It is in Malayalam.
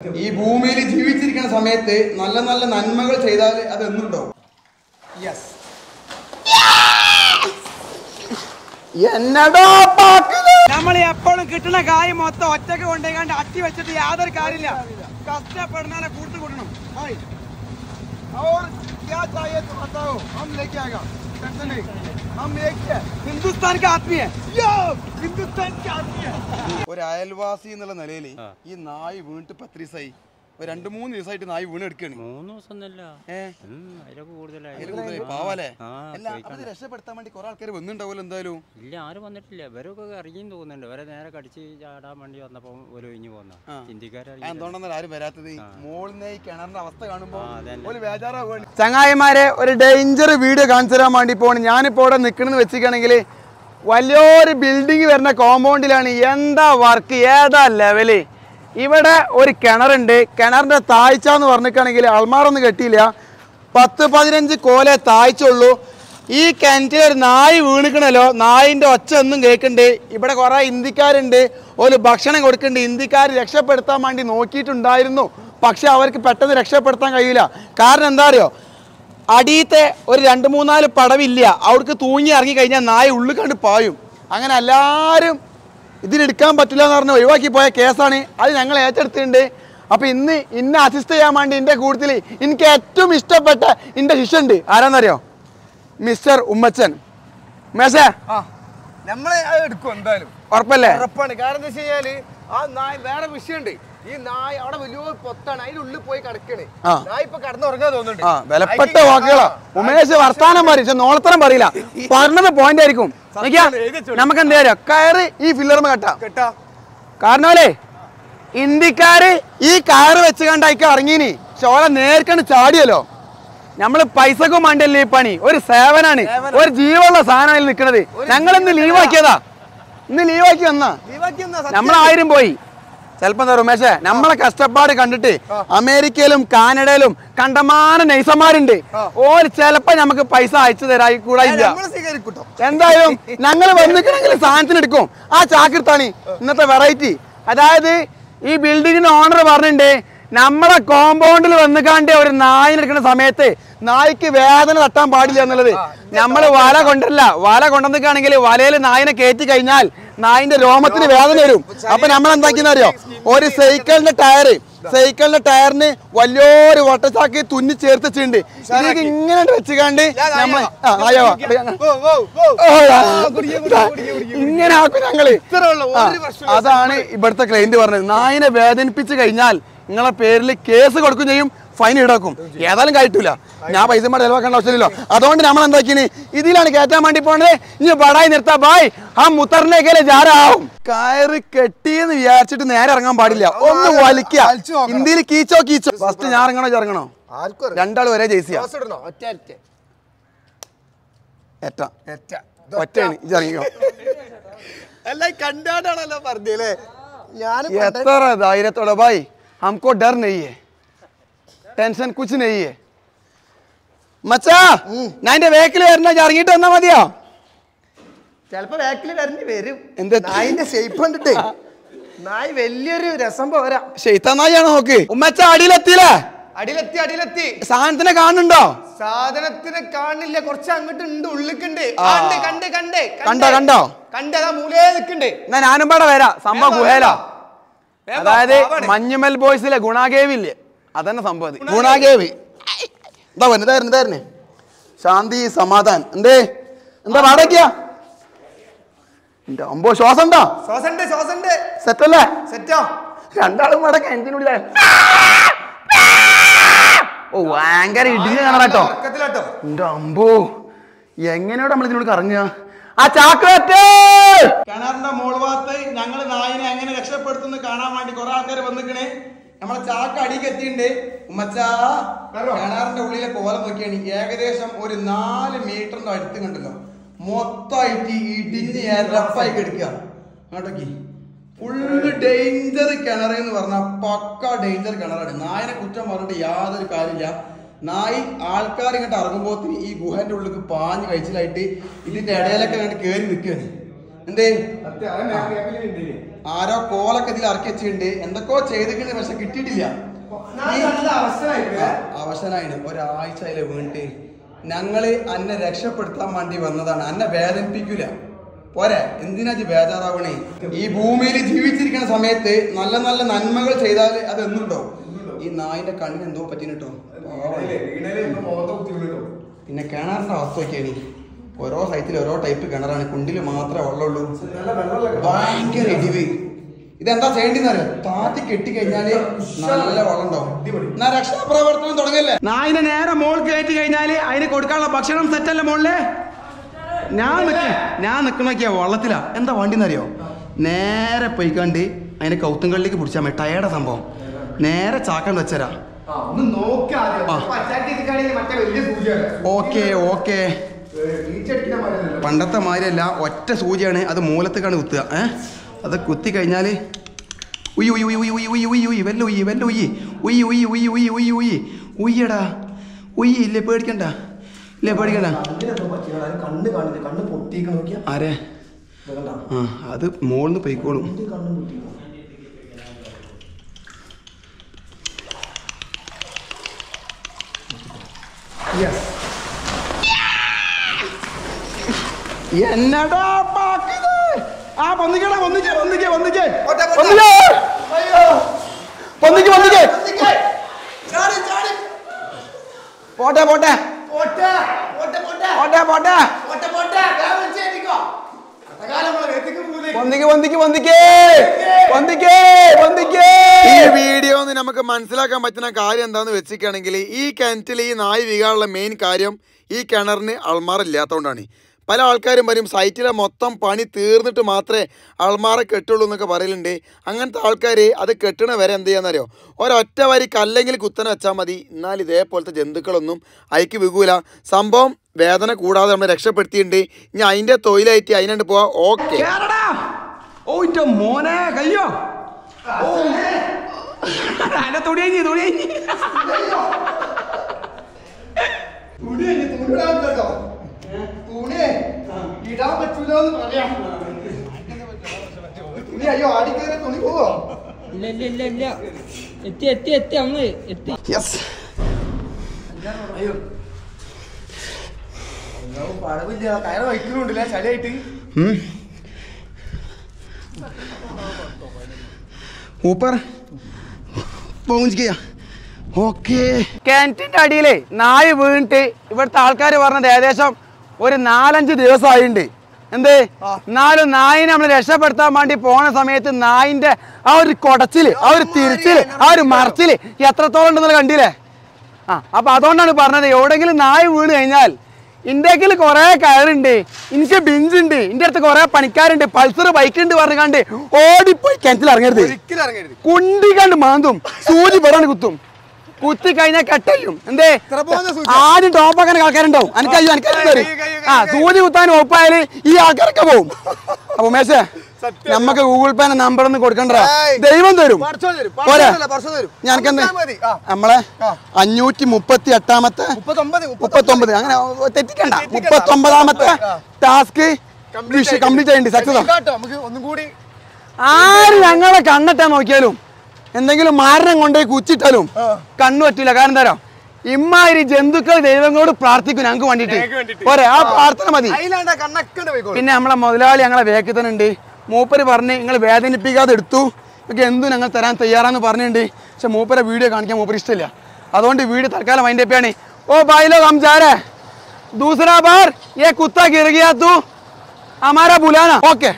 ഈ ഭൂമിയിൽ ജീവിച്ചിരിക്കുന്ന സമയത്ത് നല്ല നല്ല നന്മകൾ ചെയ്താൽ അത് എന്നുണ്ടാവും യെസ് എന്നടാ നമ്മൾ എപ്പോഴും കിട്ടുന്ന കാര്യം മൊത്തം ഒറ്റയ്ക്ക് കൊണ്ടേക്കാണ്ട് അട്ടി വെച്ചിട്ട് യാതൊരു കാര്യമില്ല. കഷ്ടപ്പെടുന്നവരെ കൂട്ടു കൂട്ടണം ഹായ്. और क्या चाहिए तो बताओ हम लेके आएगा टेंशन नहीं हम एक ही है हिंदुस्तान का आदमी है यो हिंदुस्तान के आदमी है ഒരു അയൽവാസി എന്നുള്ള നിലയിൽ ഈ നായ് വീണിട്ട് പത്ത് ദിവസമായി ഒരു രണ്ട് മൂന്ന് ദിവസമായിട്ട് നായി വീണ് എടുക്കുകയാണ് മൂന്ന് ദിവസം. പാവല്ലേ? അല്ല. അവർ രക്ഷപ്പെടുത്താൻ വേണ്ടി കുറെ ആൾക്കാർ വന്നിണ്ടാവുമല്ലോ എന്തായാലും. ഇല്ല ആരും വന്നിട്ടില്ല. ഇവരൊക്കെ അറിയും തോന്നുന്നുണ്ട്. ഇവരെ നേരെ കടിച്ച് ചാടാൻ വേണ്ടി വന്നപ്പോ ഒരു ഒഴിഞ്ഞു പോന്ന. ഹിന്ദിക്കാരില്ല ആരും വരാത്തത്? മോളിനെ ഈ കിണറിന്റെ അവസ്ഥ കാണുമ്പോ ആ, അതന്നെ. ഒരു ബേജാറാവുകയാണ്. ചങ്ങായിമാരെ ഒരു ഡേഞ്ചർ വീഡിയോ കാണിച്ചു തരാൻ വേണ്ടി പോണ് ഞാനിപ്പോ ഇവിടെ നിക്കണെന്ന് വെച്ചിരിക്കുകയാണെങ്കിൽ വലിയൊരു ബിൽഡിംഗ് വരുന്ന കോമ്പൗണ്ടിലാണ് എന്താ വർക്ക് ഏതാ ലെവൽ ഇവിടെ ഒരു കിണറുണ്ട്. കിണറിന്റെ താഴ്ച എന്ന് പറഞ്ഞിട്ടാണെങ്കിൽ അൾമാറൊന്നും കെട്ടിയില്ല. പത്ത് പതിനഞ്ച് കോലെ താഴ്ചയുള്ളൂ. ഈ കിണറ്റിൽ ഒരു നായ് വീണിക്കണല്ലോ. നായിന്റെ ഒച്ച ഒന്നും കേൾക്കുന്നുണ്ട് ഇവിടെ കുറെ ഇന്ത്യക്കാരുണ്ട്. ഒരു ഭക്ഷണം കൊടുക്കുന്നുണ്ട് ഇന്ത്യക്കാർ രക്ഷപ്പെടുത്താൻ വേണ്ടി നോക്കിയിട്ടുണ്ടായിരുന്നു. പക്ഷെ അവർക്ക് പെട്ടെന്ന് രക്ഷപ്പെടുത്താൻ കഴിയില്ല. കാരണം എന്താ അറിയോ? അടിയത്തെ ഒരു രണ്ട് മൂന്നാൽ പടവില്ല. അവർക്ക് തൂങ്ങി ഇറങ്ങി കഴിഞ്ഞാൽ നായ ഉള്ളിൽ കണ്ട് പായും. അങ്ങനെ എല്ലാവരും ഇതിനെടുക്കാൻ പറ്റില്ല എന്ന് പറഞ്ഞ് ഒഴിവാക്കി പോയ കേസാണ്. അത് ഞങ്ങൾ ഏറ്റെടുത്തിട്ടുണ്ട്. അപ്പൊ ഇന്ന് ഇന്നെ അസിസ്റ്റ് ചെയ്യാൻ വേണ്ടി എന്റെ കൂട്ടത്തിൽ എനിക്ക് ഏറ്റവും ഇഷ്ടപ്പെട്ട എന്റെ ശിഷ്യണ്ട് ആരാന്നറിയോ? മിസ്റ്റർ ഉമ്മച്ചൻ. മേശ ആ നമ്മളെ അത് എടുക്കും എന്തായാലും. ഉറപ്പല്ലേ? ഉറപ്പാണ്. കാരണം എന്താ വെച്ച് ആ നായ വേറെ വിഷയമുണ്ട്. ഈ നായ അവിടെ വലിയ പൊത്താണ്. അതിന്റെ ഉള്ളിൽ പോയി കിടക്കണേ. നായ ഇപ്പൊ കടന്നുറങ്ങാൻ തോന്നുന്നുണ്ട്. വിലപ്പെട്ട വാക്കുകളാ. ഉമേഷ് വർത്താനം പറയും. നോളത്തരം പറയില്ല. പറഞ്ഞത് പോയിന്റ് ആയിരിക്കും. നമുക്ക് എന്താ പറയാ കയറ് ഈ ഫില്ലർമ കെട്ടാം. കേട്ടാ. കാരണമല്ലേ ഇന്ത്യക്കാര് ഈ കയറ് വെച്ച് കണ്ടായിക്ക് ഇറങ്ങിനി ചോല നേർക്കണ്ട് ചാടിയല്ലോ. നമ്മൾ പൈസക്കും വേണ്ടല്ലേ ഈ പണി? ഒരു സേവനാണ്. ഒരു ജീവനുള്ള സാധനമാണ് നിൽക്കുന്നത്. ഞങ്ങൾ ഇന്ന് ലീവാക്കിയതാ ഇന്ന് ലീവാക്കി വന്നാ. നമ്മളായിരം പോയി. ചിലപ്പോ എന്താ രമേശേ നമ്മളെ കഷ്ടപ്പാട് കണ്ടിട്ട് അമേരിക്കയിലും കാനഡയിലും കണ്ടമാന നൈസന്മാരുണ്ട് ഓ ചിലപ്പോ നമുക്ക് പൈസ അയച്ചു തരാ കൂടാ ഇല്ല നമ്മൾ സ്വീകരിക്കൂട്ടോ. എന്തായാലും ഞങ്ങൾ വന്നിക്കണമെങ്കിൽ സാധനത്തിന് എടുക്കും. ആ ചാക്കിർത്താണ് ഇന്നത്തെ വെറൈറ്റി അതായത് ഈ ബിൽഡിങ്ങിന് ഓണർ പറഞ്ഞിട്ടുണ്ട് നമ്മളെ കോമ്പൗണ്ടിൽ വന്നുകാണ്ട് ഒരു നായിനെ നിൽക്കുന്ന സമയത്ത് നായ്ക്ക് വേദന തട്ടാൻ പാടില്ല എന്നുള്ളത്. നമ്മൾ വല കൊണ്ടല്ല വല കൊണ്ടുവന്നിക്കാണെങ്കിൽ വലയിൽ നായിനെ കയറ്റി കഴിഞ്ഞാൽ നായിന്റെ രോമത്തിന് വേദന വരും. അപ്പൊ നമ്മൾ എന്താക്കിയെന്ന് അറിയോ? ഒരു സൈക്കിളിന്റെ ടയർ സൈക്കിളിന്റെ ടയറിന് വലിയൊരു വട്ടച്ചാക്കി തുന്നി ചേർത്തിട്ടുണ്ട്. ഇതിലേക്ക് ഇങ്ങനെ വെച്ചുകാണ്ട് നമ്മൾ കുടിക്ക്. ഇങ്ങനെ ആക്കും ഞങ്ങൾ. ഒരു. അതാണ് ഇവിടുത്തെ ക്ലൈന്റ് പറഞ്ഞത്. നായിനെ വേദനിപ്പിച്ചു കഴിഞ്ഞാൽ നിങ്ങളെ പേരിൽ കേസ് കൊടുക്കും ചെയ്യും ഫൈൻ ഈടാക്കും. ഏതായാലും കഴിട്ടില്ല ഞാൻ പൈസ മാറി ചെലവാക്കേണ്ട ആവശ്യമില്ലല്ലോ. അതുകൊണ്ട് നമ്മൾ എന്താക്കിന് ഇതിലാണ് കയറ്റാൻ വേണ്ടി പോണത്. ഇനി പടായി നിർത്താ ബായ് ആ മുത്തറിനേക്കല്ലേ ജാരാവും കയറ് കെട്ടിയെന്ന് വിചാരിച്ചിട്ട് നേരെ ഇറങ്ങാൻ പാടില്ല. ഒന്ന് വലിക്കുക. ഇന്ത്യയിൽ കീച്ചോ കീച്ചോ. ഫസ്റ്റ് ഞാൻ ഇറങ്ങണോ ഇറങ്ങണോ? രണ്ടാളും. രണ്ടാൾ ഒരേ ജയിസിയാ ഒറ്റ. ഒറ്റയാണ്. ഇറങ്ങിക്കോ. അല്ല ഈ കണ്ടാണ്ടാണല്ലോ പറഞ്ഞല്ലേ ഞാൻ എത്ര ധൈര്യത്തോടെ ഭായ് हमको डर नहीं है ടെൻഷൻ കുച്ച് नहीं है മച്ചാ ഞാൻ എന്റെ വേക്കിൽ വരണ ഇറങ്ങിയിട്ട് വന്നാ മതിയോ ചിലപ്പോ ബാക്കിൽ വരേണ്ടി വരും എന്താ? നായിന്റെ ഷേപ്പ് കണ്ടിട്ട് നായ് വലിയൊരു രസം പോരാ ഷെയ്ത്താനായാണ് നോക്ക് ഉമ്മച്ച അടിയിലെത്തിയില്ലേ അടിയിലെത്തി അടിയിലെത്തി സാധനത്തിനെ കാണുന്നുണ്ടോ സാധനത്തിനെ കാണില്ല കുറച്ച് അങ്ങോട്ട് ഉണ്ട് ഉള്ളിക്കുണ്ട് ആ. കണ്ട് കണ്ട് കണ്ട് കണ്ടോ, കണ്ടോ? കണ്ട് അതാ മൂലേ നിൽക്കണ്ട് എന്നാ ഞാനും പാടെ വരാം സംഭവം വേഗം ഗുഹേല വേഗം അതായത്. മഞ്ഞുമൽ ബോയ്സിലെ ഗുണാഗേവി ഇല്ലേ അതന്നെ സംഭവം ഗുണാഗേവി ഗുണാഗേവ് എന്താ പറഞ്ഞു ഇതായിരുന്നു ഇതായിരുന്നു ശാന്തി സമാധാൻ എന്തേ എന്താ പാടൊക്കെയാ എന്റെ അമ്പോ ശ്വാസം ഉണ്ടോ ശ്വാസണ്ട് സെറ്റല്ലേ സെറ്റോ രണ്ടാളും മടക്ക കിണറ്റിനുള്ളിലാ ഓ ഭയങ്കര ഇടിഞ്ഞ കാണാട്ടോ എന്റെ അമ്പോ എങ്ങനെയാണ് നമ്മൾ ഇതിനോട് കറങ്ങുക ആ ചാക്ലേറ്റ്! കിണറിന്റെ മോൾഭാഗത്ത് ഞങ്ങൾ നായിനെ എങ്ങനെ രക്ഷപ്പെടുത്തുന്ന കാണാൻ വേണ്ടി കുറെ ആൾക്കാർ വന്നിക്കണേ. നമ്മളെ ചാക്ക് അടിക്കെത്തിണ്ട് ഉമ്മച്ചാ കിണറിന്റെ ഉള്ളിലെ കോലം നോക്കിയാണ്. ഏകദേശം ഒരു നാല് മീറ്ററിന്റെ അടുത്ത് കണ്ടല്ലോ. മൊത്തമായിട്ട് ഇടിഞ്ഞ് എരപ്പായി കിടക്കുക. അങ്ങോട്ടേക്ക് ഫുള്ള് ഡേഞ്ചർ കിണർ എന്ന് പറഞ്ഞാൽ പക്ക ഡേഞ്ചർ കിണറാണ്. നായനെ കുറ്റം പറഞ്ഞിട്ട് യാതൊരു കാര്യമില്ല. നായി ആൾക്കാർ ഇങ്ങോട്ട് ഇറങ്ങുമ്പോൾ ഈ ഗുഹന്റെ ഉള്ളിൽ പാഞ്ഞ് കഴിച്ചിലായിട്ട് ഇതിന്റെ ഇടയിലൊക്കെ ഇങ്ങോട്ട് കയറി നിൽക്കുകയാണ്. എന്തേ? ആരോ കോലൊക്കെ ഇതിൽ ഇറക്കി വെച്ചിട്ടുണ്ട്. എന്തൊക്കെയോ ചെയ്തിട്ടുണ്ട് പക്ഷെ കിട്ടിയിട്ടില്ല. അവശനായിരുന്നു ഒരാഴ്ച അതിലെ വീണിട്ട്. ഞങ്ങൾ അന്നെ രക്ഷപ്പെടുത്താൻ വേണ്ടി വന്നതാണ്. അന്നെ വേദനിപ്പിക്കൂല. പോരെ എന്തിനാ ബേജാറാവണേ? ഈ ഭൂമിയിൽ ജീവിച്ചിരിക്കുന്ന സമയത്ത് നല്ല നല്ല നന്മകൾ ചെയ്താൽ അത് എന്നുണ്ടോ ഈ നായിന്റെ കണ്ണിന് എന്തോ പറ്റിട്ടോ പിന്നെ കിണറിന്റെ അവസ്ഥ ഒക്കെയാണ് ഓരോ സൈറ്റിൽ ഓരോ ടൈപ്പ് കിണറാണ്. കുണ്ടിൽ മാത്രമേ വെള്ളമുള്ളൂ. ഭയങ്കര ഇടിവ്. ഇതെന്താ ചെയ്യേണ്ടതെന്ന് അറിയാം? താത്തി കെട്ടി കഴിഞ്ഞാൽ നല്ല വളണ്ടാവും ഉണ്ടാവും എന്നാ രക്ഷാപ്രവർത്തനം തുടങ്ങല്ലേ? നായിനെ നേരെ മോൾ കയറ്റി കഴിഞ്ഞാൽ അതിന് കൊടുക്കാനുള്ള ഭക്ഷണം സെറ്റല്ല മോളിൽ? ഞാൻ നിക്ക ഞാൻ നിക്കണോക്കിയാ വള്ളത്തിലാ. എന്താ വണ്ടിന്നറിയോ? നേരെ പോയിക്കാണ്ട് അതിന്റെ കൗത്തുങ്കളിലേക്ക് പിടിച്ചാൽ മതി. ടയേർഡ് സംഭവം. നേരെ ചാക്കാൻ വെച്ചരാ ഓക്കെ ഓക്കെ പണ്ടത്തെ മാതിരിയല്ല ഒറ്റ സൂചിയാണ് അത് മൂലത്തേക്കാണ് കുത്തുക ഏ അത് കുത്തി കഴിഞ്ഞാൽ ഉയ്യ് ഉയ്യ് ഉയ്യ് ഉയ്യ് ഉയ്യ് ഉയ്യ് ഉയ്യ് വെല്ല ഉയ്യ് വെല്ല ഉയ്യ് ഉയ്യ് ഉയ്യ് ഉയ്യ് ഉയ്യ് ഉയ്യ് ഉയ്യ് ഉയ്യടാ ഉയ്യ് ഇല്ലേ പേടിക്കണ്ട ഇല്ലേ പേടിക്കണ്ട ആരെ ആ അത് മോളിന്ന് പോയിക്കോളും ഇത് കണ്ണ് പൊട്ടിക്കണം യെസ് എന്നടാ പാക്കിത്. ആ പൊന്നിക്കടാ പൊന്നിക്കേ പൊന്നിക്കേ പോട്ടെ. പൊന്നിക്കേ അയ്യോ. പൊന്നിക്ക് പൊന്നിക്കേ പോട്ടെ പോട്ടെ. പോട്ടെ പോട്ടെ. പോട്ടെ ഈ വീഡിയോ നമുക്ക് മനസ്സിലാക്കാൻ പറ്റുന്ന കാര്യം എന്താന്ന് വെച്ചിരിക്കുകയാണെങ്കിൽ ഈ കിണറ്റിൽ ഈ നായ് വീകാനുള്ള മെയിൻ കാര്യം ഈ കിണറിന് അൾമാറ ഇല്ലാത്തതുകൊണ്ടാണ്. പല ആൾക്കാരും വരും സൈറ്റിലെ മൊത്തം പണി തീർന്നിട്ട് മാത്രമേ അൾമാറ കെട്ടുള്ളൂ എന്നൊക്കെ പറയലുണ്ട്. അങ്ങനത്തെ ആൾക്കാർ അത് കെട്ടണ വരെ എന്ത് ചെയ്യാന്നറിയോ? ഒരൊറ്റ വരി കല്ലെങ്കിൽ കുത്തനെ വെച്ചാൽ മതി. എന്നാൽ ഇതേപോലത്തെ ജന്തുക്കളൊന്നും അയക്ക് വികൂല. സംഭവം വേദന കൂടാതെ നമ്മൾ രക്ഷപ്പെടുത്തിയിട്ടുണ്ട്. ഇനി അതിന്റെ തൊഴിലായിട്ട് അതിനുണ്ട് പോവാ. ഓക്കെ. മോനെ കയ്യോ? തുണി തുണി തുണി. കഴിഞ്ഞ് തുണി ഇടാൻ കേട്ടോ തുണി ഇടാൻ പറ്റൂലെന്ന് പറയാം. തുണി അയ്യോ ആടിക്കേറി തുണി പോവോ? ഇല്ല ഇല്ല ഇല്ല ഇല്ല. എത്തി എത്തി എത്തി അങ്ങ് എത്തി. യെസ് അയ്യോ. പടവില്ല കയറ് വയ്ക്കുന്നുണ്ടല്ലേ ചളിയായിട്ട് ഊപ്പർ. ഓക്കെ. കിണറ്റിന്റെ അടിയിലേ നായ വീണിട്ട് ഇവിടുത്തെ ആൾക്കാർ പറഞ്ഞത് ഏകദേശം ഒരു നാലഞ്ച് ദിവസമായിട്ടുണ്ട് എന്ത്? എന്നാലും നായിനെ നമ്മൾ രക്ഷപ്പെടുത്താൻ വേണ്ടി പോണ സമയത്ത് നായിന്റെ ആ ഒരു കൊടച്ചിൽ ആ ഒരു തിരിച്ചിൽ ആ ഒരു മറച്ചിൽ എത്രത്തോളം ഉണ്ടെന്ന് കണ്ടില്ലേ? ആ അപ്പൊ അതുകൊണ്ടാണ് പറഞ്ഞത് എവിടെങ്കിലും നായ വീണ് കഴിഞ്ഞാൽ ഇന്ത്യക്കിൽ കുറെ കയറുണ്ട് എനിക്ക് ബിഞ്ച് ഉണ്ട് ഇന്റെ അടുത്ത് കുറെ പണിക്കാരുണ്ട് പൾസർ ബൈക്ക് ഉണ്ട് പറഞ്ഞു കണ്ട് ഓടിപ്പോയി കിണറ്റിൽ ഇറങ്ങരുത്. കുണ്ടി കണ്ട് മാന്തും സൂചി പറഞ്ഞു കുത്തും. കുത്തി കഴിഞ്ഞാൽ കെട്ടയ്യും എന്തേ ആദ്യം ടോപ്പാക്കാൻ ആൾക്കാരുണ്ടാവും. അനക്കയ്യോ അനക്കറി ആ സൂചി കുത്താൻ ഉറപ്പായാൽ ഈ ആൾക്കാരൊക്കെ പോവും. അപ്പൊ മേശേ നമ്മക്ക് ഗൂഗിൾ പേ നമ്പർ ഒന്ന് കൊടുക്കണ്ട ദൈവം തരും. പോരാ. ഞാനക്കെന്ത് നമ്മളെ അഞ്ഞൂറ്റി മുപ്പത്തി എട്ടാമത്തെ മുപ്പത്തൊമ്പത്. അങ്ങനെ തെറ്റിക്കണ്ട. മുപ്പത്തൊമ്പതാമത്തെ ടാസ്ക് കംപ്ലീറ്റ് ചെയ്യേണ്ടി സക്സസ് ആര് ഞങ്ങളെ കണ്ണിട്ടാ നോക്കിയാലും? എന്തെങ്കിലും മാരണം കൊണ്ടേ കുച്ചിട്ടാലും കണ്ണു പറ്റില്ല. കാരണം എന്താ ഇമ്മാതിരി ജന്തുക്കൾ ദൈവങ്ങളോട് പ്രാർത്ഥിക്കും ഞങ്ങൾക്ക് വേണ്ടിട്ട് പോരെ ആ പ്രാർത്ഥന മതി. പിന്നെ നമ്മളെ മുതലാളി ഞങ്ങളെ വേക്കുന്നുണ്ട് മൂപ്പര് പറഞ്ഞ് നിങ്ങൾ വേദനിപ്പിക്കാതെ എടുത്തു. ഇതൊക്കെ എന്തു ഞങ്ങൾ തരാൻ തയ്യാറാന്ന് പറഞ്ഞിട്ടുണ്ട്. പക്ഷെ മൂപ്പരെ വീഡിയോ കാണിക്കാൻ മൂപ്പര് ഇഷ്ടമില്ല. അതുകൊണ്ട് വീഡിയോ തൽക്കാലം അതിന്റെ അപ്പിയാണ് ഓ ബായിലോ ഹംസാരെ दूसरा बार ये कुत्ता गिर गया तो हमारा बुलाना ओके